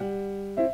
Música